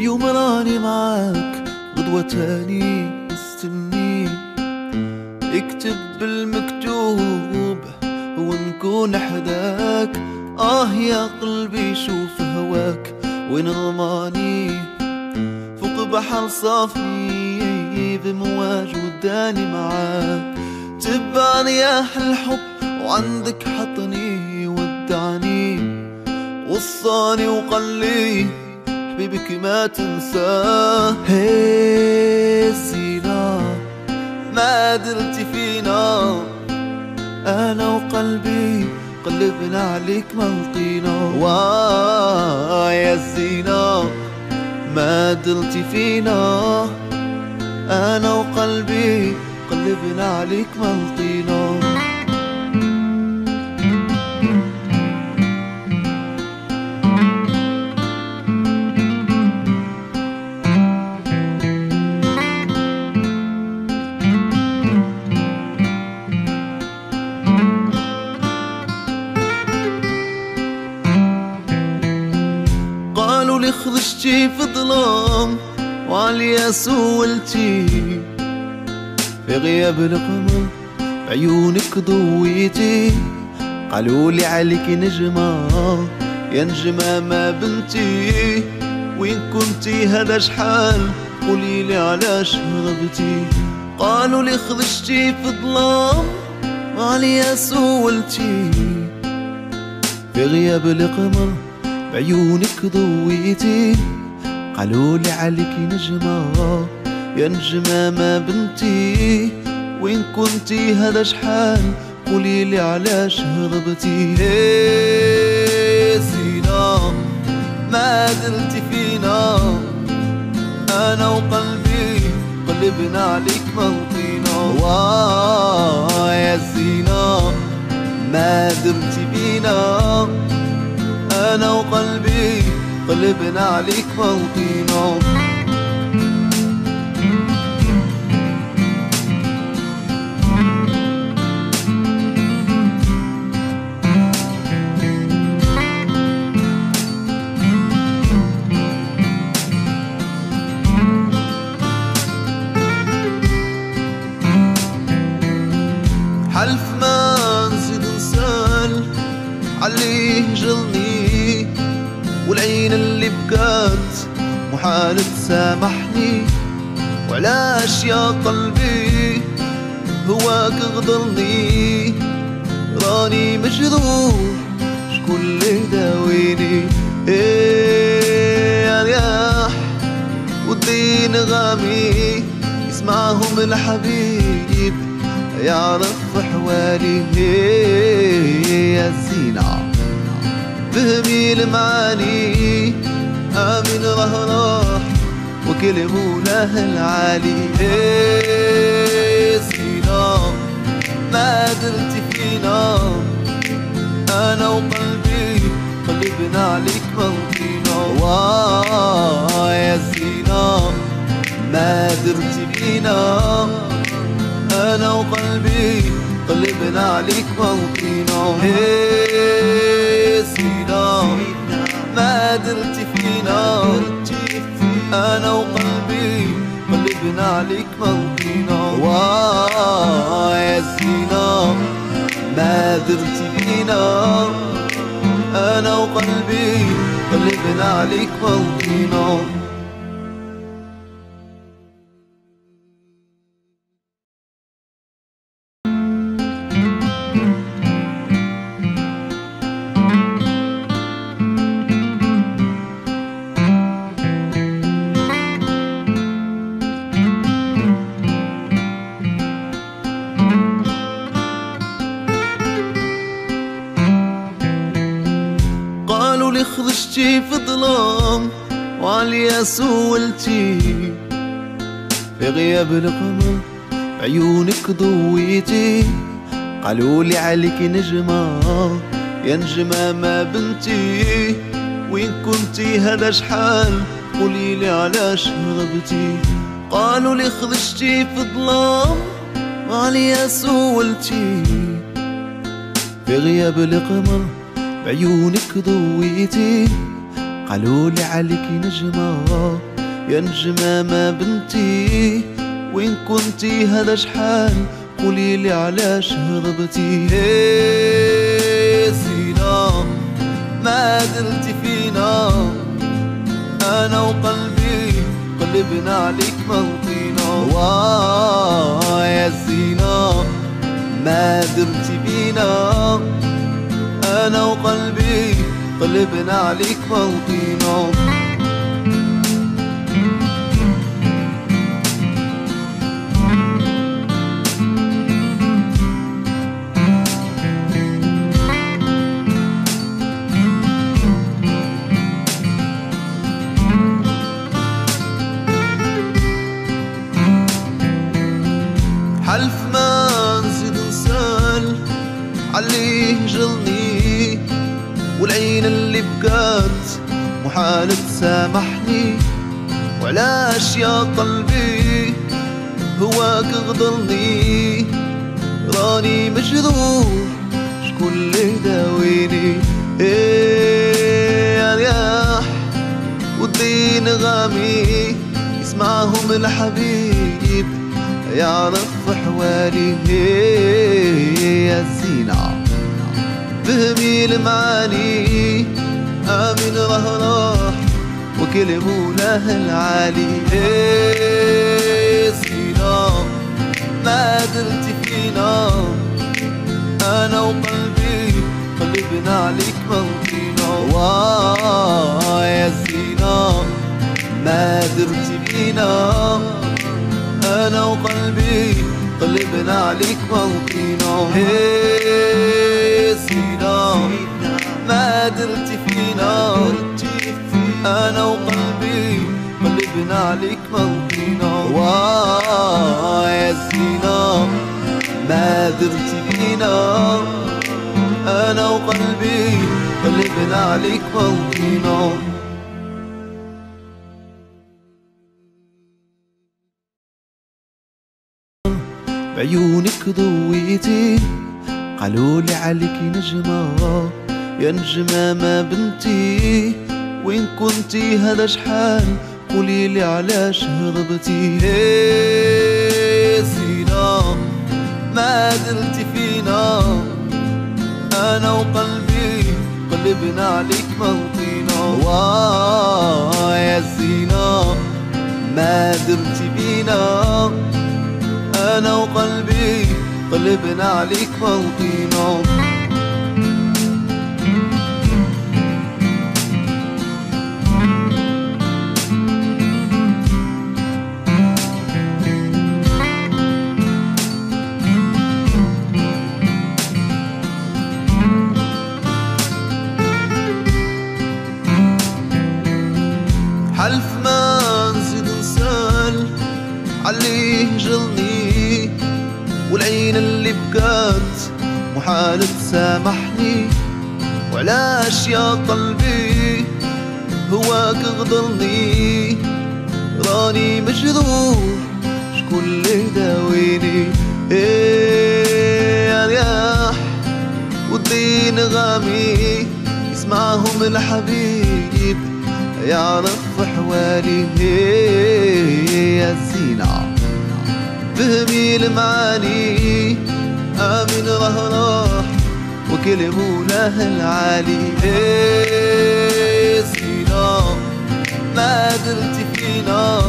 اليوم راني معاك غدوة تاني مستني. اكتب بالمكتوب ونكون حداك. آه يا قلبي شوف هواك وين رماني. فوق بحر صافي بمواج وداني معاك. تبع رياح الحب وعندك حطني ودعني. وصاني وقال حبيبك ما تنساه هي زينة ما درتي فينا. أنا وقلبي قلبنا عليك ما لقينا واه يا الزينة ما درتي فينا. أنا وقلبي قلبنا عليك ما لقينا خرجتي في ظلام وعليا سولتي في غياب القمر بعيونك ضويتي. قالوا لي عليك نجمة يا نجمة ما بنتي. وين كنتي هذا شحال؟ قولي لي علاش هربتي. قالوا لي خرجتي في ظلام وعليا سولتي في غياب القمر بعيونك ضويتي قالوا لي عليك نجمة يا نجمة ما بنتي. وين كنتي؟ هذا شحال؟ قولي لي علاش هربتي. إيه زينة ما درتي فينا. أنا وقلبي قلبنا عليك ما لقينا واه يا زينة ما درتي بينا. أنا وقلبي قلبنا عليك ما قلبي هواك غدرني. راني مجروح شكون اللي داويني؟ إيه يا رياح والدين غامي يسمعهم الحبيب يعرف حوالي. يا الزينة فهمي المعاني آمن راه راح. وكلموا له العالي يا زينة ما درتي فينا. أنا وقلبي قلبنا عليك واه يا زينة ما درتي بينا أنا وقلبي قلبنا عليك موطينا هي سينا ما درتي فينا. أنا وقلبي قلبنا عليك موطينا يا سينا ما درتي فينا أنا وقلبي قلبنا عليك موطينا في ظلام وعليا سولتي في غياب القمر عيونك ضويتي. قالوا لي عليك نجمة يا نجمة ما بنتي. وين كنتي هذا شحال؟ قولي لي علاش هربتي قالوا لي خرجتي في ظلام وعليا سولتي في غياب القمر بعيونك ضويتي. قالوا لي عليك نجمة يا نجمة ما بنتي. وين كنتي؟ هذا شحال؟ قولي لي علاش هربتي. سينا ما درتي فينا. أنا وقلبي قلبنا عليك موطينا واه يا زينة ما درتي بينا أنا وقلبي قلبنا عليك موطينا محال تسامحني وعلاش يا قلبي هواك غدرني راني مجروح شكون اللي داويني إيه يا رياح والدين غامي يسمعهم الحبيب يعرف حوالي. يا زينة فهمي المعاني. آمن راه راح وكل مولاه العالي زينة ما درتي فينا. أنا وقلبي قلبنا عليك موطينا واه يا زينة ما درتي فينا. أنا وقلبي قلبنا عليك موطينا سينا ما درتي فينا أنا وقلبي قلبنا عليك موطينا يا زينة ما درتي فينا أنا وقلبي قلبنا عليك موطينا بعيونك ضويتي قالوا لي عليك نجمة. يا نجمة ما بنتي وين كنتي؟ هذا شحال؟ قولي لي علاش هربتي. سينا ما درتي فينا. أنا وقلبي قلبنا عليك موطينا واه يا زينة ما درتي بينا أنا وقلبي قلبنا عليك موطينا محال تسامحني وعلاش يا قلبي هواك غدرني راني مجروح شكون اللي داويني؟ إيه يا رياح والدين غامي يسمعهم الحبيب يعرف حوالي. يا زينة فهمي المعاني آمن راه مولاه العالي زينة ما درتي فينا.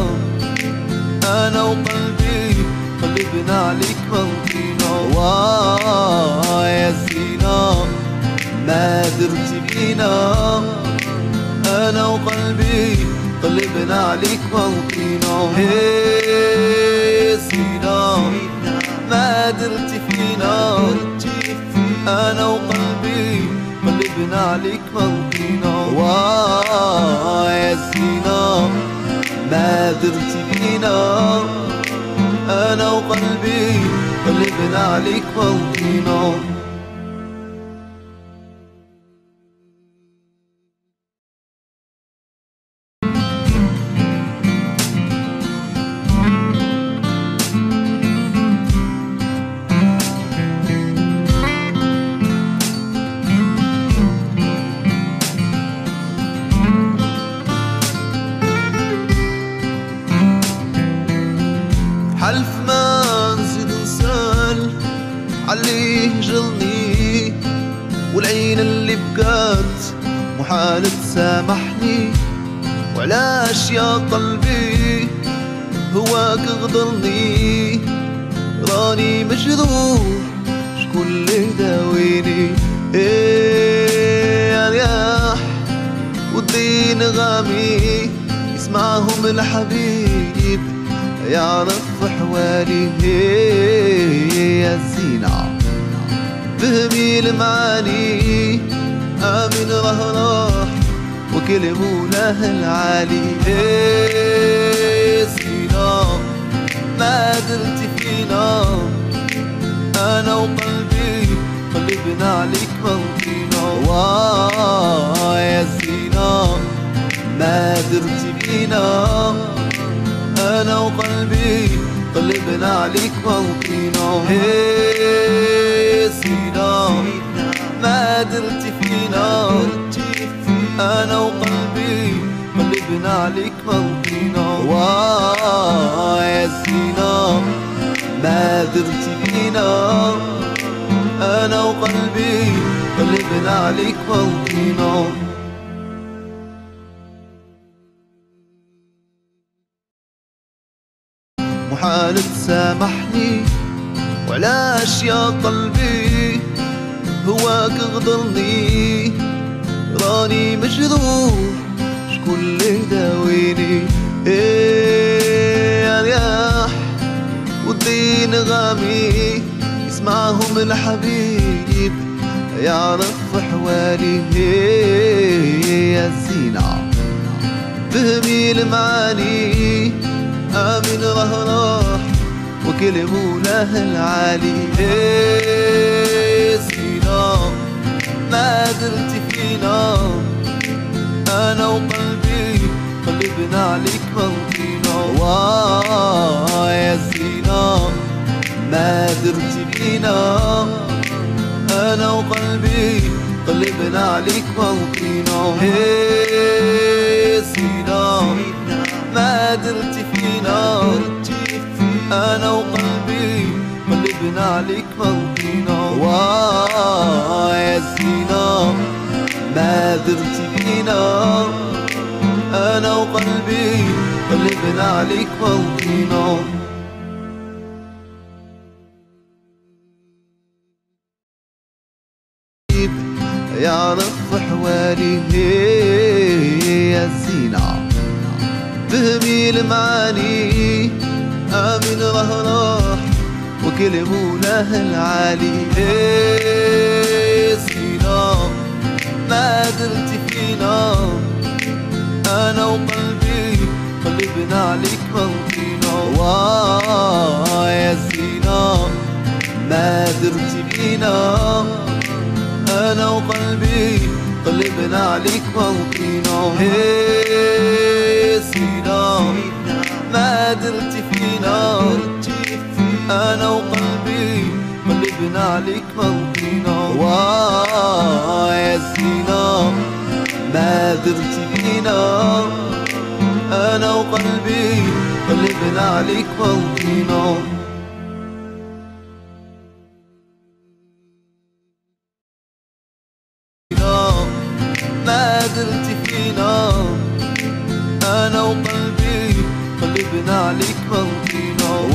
أنا وقلبي قلبنا عليك موطينا واه يا زينة ما درتي بينا أنا وقلبي قلبنا عليك موطينا سينا ما درتي فينا. أنا وقلبي قلبنا عليك موطينا واه يا زينة ما درتي بينا. أنا وقلبي قلبنا عليك موطينا تشغلني تسامحني وعلاش يا قلبي هواك غدرني راني مجروح شكون اللي داويني إيه يا رياح والدين غامي يسمعهم الحبيب يعرف حوالي إيه يا الزينة فهمي المعاني. آمن راه وكل مولاه العالي إيه زينة ما درتي فينا. أنا وقلبي قلبنا عليك موطينا واه يا زينة ما درتي بينا أنا وقلبي قلبنا عليك موطينا هي زينة ما درتي فينا. أنا وقلبي قلبنا عليك موطينا يا زينة ما درتي بينا أنا وقلبي قلبنا عليك موطينا محال تسامحني وعلاش يا قلبي هواك غدرني؟ راني مجروح شكون اللي داويني؟ إيه يا رياح والدين غامي يسمعهم الحبيب يعرف حوالي إيه يا الزينة فهمي المعاني آمن راه راح وكل مولاه العالي. إيه زينة ما درتي فينا أنا وقلبي قلبنا عليك موطينا واه يا زينة ما درتي بينا. أنا وقلبي قلبنا عليك موطينا إيه زينة ما درتي فينا. أنا وقلبي قلبنا عليك موطينا واه يا زينة. ما درتي بينا أنا وقلبي قلبنا عليك موطينا يعرف حوالي يا الزينة فهمي المعاني. آمن راه راح. وكل مولاه العالي. زينة ما درتي فينا. أنا وقلبي قلبنا عليك موطينا واه يا زينة ما درتي بينا أنا وقلبي قلبنا عليك موطينا وقلبي قلبنا عليك موطينا ما درتي فينا أنا وقلبي قلبنا عليك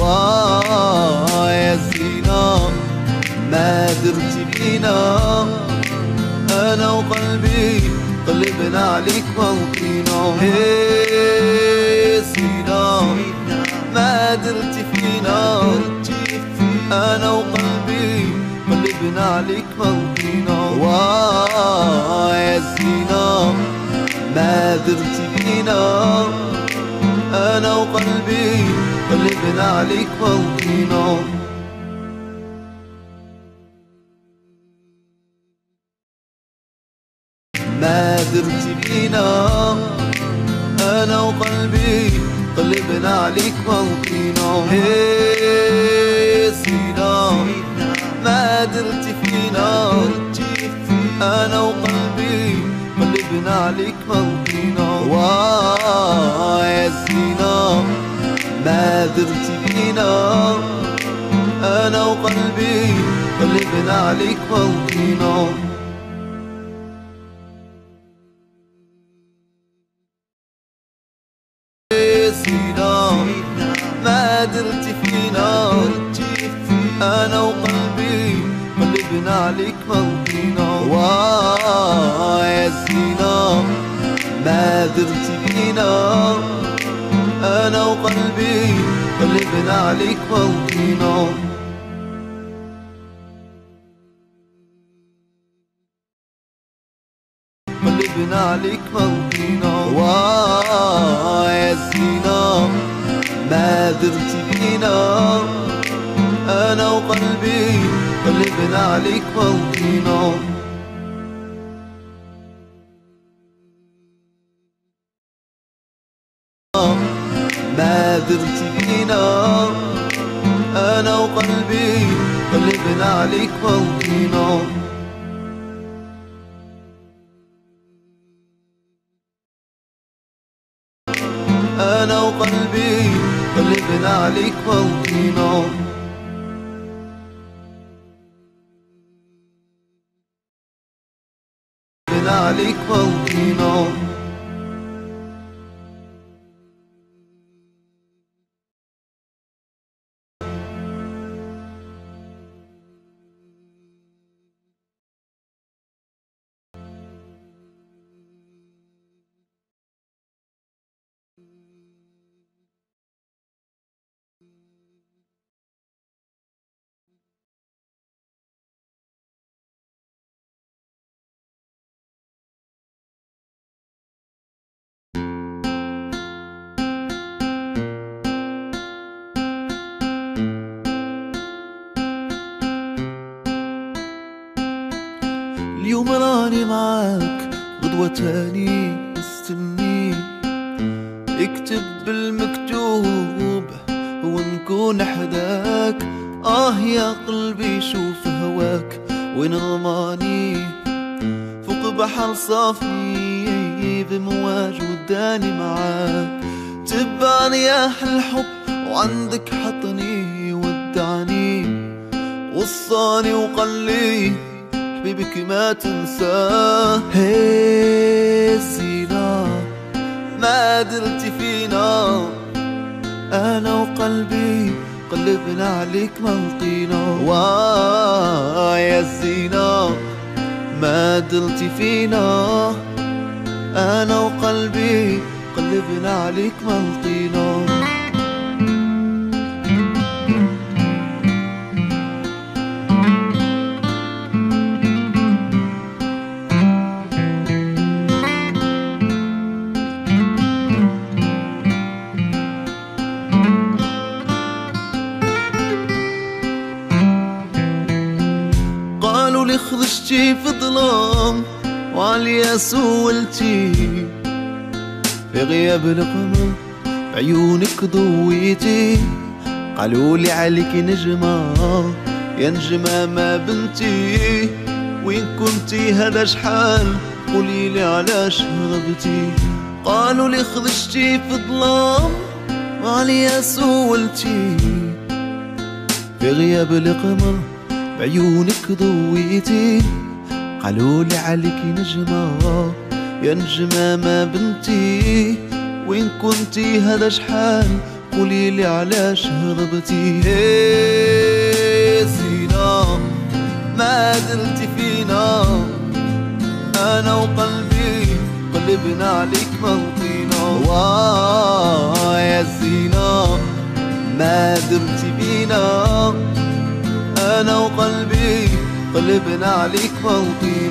واه يا زينة ما درتي بينا أنا وقلبي قلبنا عليك موطينا أنا وقلبي قلبنا عليك موطينا واه يا زينة ما درتي بينا. أنا وقلبي قلبنا عليك موطينا ما درتي بينا. أنا وقلبي قلبنا عليك موطينا هي زينة ما درتي فينا أنا وقلبي قلبنا عليك موطينا يا زينة ما درتي بينا أنا وقلبي قلبنا عليك ملقينا أنا وقلبي قلبنا عليك ملقينا. يا زينا ما درتي فينا أنا وقلبي قلبنا عليك ملقينا. قلبنا عليك ملقينا. يا زينا ما درتي فينا أنا وقلبي قلبنا عليك ملقينا ما درتي فينا أنا وقلبي قلبنا عليك ملقينا أنا وقلبي قلبنا عليك ملقينا قلبنا عليك ملقينا اليوم راني معاك غدوة تاني مستني. اكتب بالمكتوب ونكون حداك. آه يا قلبي شوف هواك وين رماني فوق بحر صافي بمواج وداني معاك. تبعني يا الحب وعندك حطني ودعني. وصاني وقال حبيبك ما تنساه هي زينة ما درتي فينا. أنا وقلبي قلبنا عليك ملقينا يا الزينة ما درتي فينا. أنا وقلبي قلبنا عليك ملقينا خرجتي في ظلام وعليا سولتي في غياب القمر بعيونك ضويتي. قالوا لي عليك نجمة يا نجمة ما بنتي. وين كنتي هذا شحال؟ قولي لي علاش هربتي. قالوا لي خرجتي في ظلام وعليا سولتي في غياب القمر بعيونك ضويتي قالوا لي عليك نجمة يا نجمة ما بنتي. وين كنتي؟ هذا شحال؟ قولي لي علاش هربتي. زينة ما درتي فينا. أنا وقلبي قلبنا عليك ملقينا يا زينة ما درتي بينا أنا وقلبي قلبنا عليك ملقينا